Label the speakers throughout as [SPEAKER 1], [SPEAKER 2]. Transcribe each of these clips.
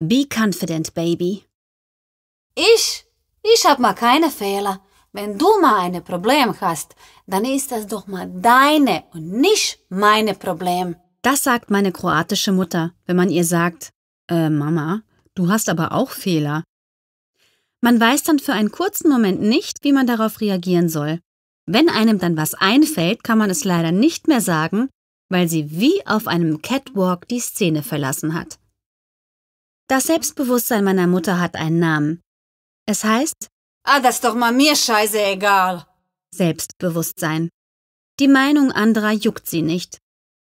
[SPEAKER 1] Be confident, baby.
[SPEAKER 2] Ich? Ich hab mal keine Fehler. Wenn du mal ein Problem hast, dann ist das doch mal deine und nicht meine Problem.
[SPEAKER 1] Das sagt meine kroatische Mutter, wenn man ihr sagt, äh, Mama, du hast aber auch Fehler. Man weiß dann für einen kurzen Moment nicht, wie man darauf reagieren soll. Wenn einem dann was einfällt, kann man es leider nicht mehr sagen, weil sie wie auf einem Catwalk die Szene verlassen hat. Das Selbstbewusstsein meiner Mutter hat einen Namen. Es heißt
[SPEAKER 2] Ah, das ist doch mal mir scheißegal.
[SPEAKER 1] Selbstbewusstsein. Die Meinung anderer juckt sie nicht.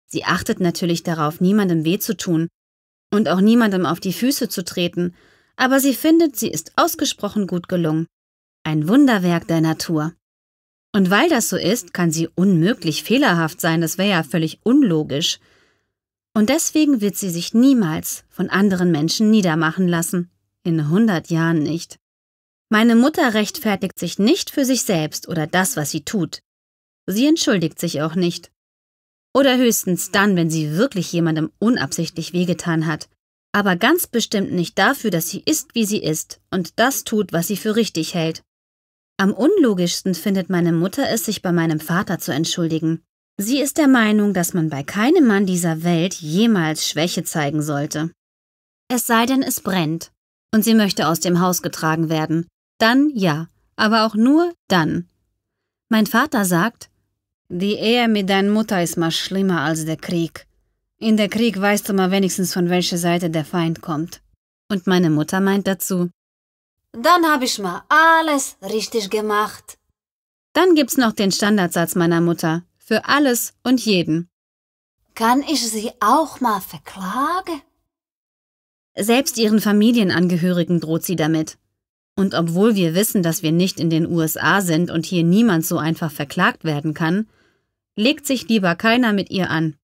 [SPEAKER 1] Sie achtet natürlich darauf, niemandem weh zu tun und auch niemandem auf die Füße zu treten, aber sie findet, sie ist ausgesprochen gut gelungen. Ein Wunderwerk der Natur. Und weil das so ist, kann sie unmöglich fehlerhaft sein, das wäre ja völlig unlogisch. Und deswegen wird sie sich niemals von anderen Menschen niedermachen lassen. In hundert Jahren nicht. Meine Mutter rechtfertigt sich nicht für sich selbst oder das, was sie tut. Sie entschuldigt sich auch nicht. Oder höchstens dann, wenn sie wirklich jemandem unabsichtlich wehgetan hat, aber ganz bestimmt nicht dafür, dass sie ist, wie sie ist und das tut, was sie für richtig hält. Am unlogischsten findet meine Mutter es, sich bei meinem Vater zu entschuldigen. Sie ist der Meinung, dass man bei keinem Mann dieser Welt jemals Schwäche zeigen sollte. Es sei denn, es brennt und sie möchte aus dem Haus getragen werden. Dann ja, aber auch nur dann. Mein Vater sagt, die Ehe mit deiner Mutter ist mal schlimmer als der Krieg. In der Krieg weißt du mal wenigstens, von welcher Seite der Feind kommt. Und meine Mutter meint dazu,
[SPEAKER 2] Dann hab ich mal alles richtig gemacht.
[SPEAKER 1] Dann gibt's noch den Standardsatz meiner Mutter, für alles und jeden.
[SPEAKER 2] Kann ich sie auch mal verklagen?
[SPEAKER 1] Selbst ihren Familienangehörigen droht sie damit. Und obwohl wir wissen, dass wir nicht in den USA sind und hier niemand so einfach verklagt werden kann, legt sich lieber keiner mit ihr an.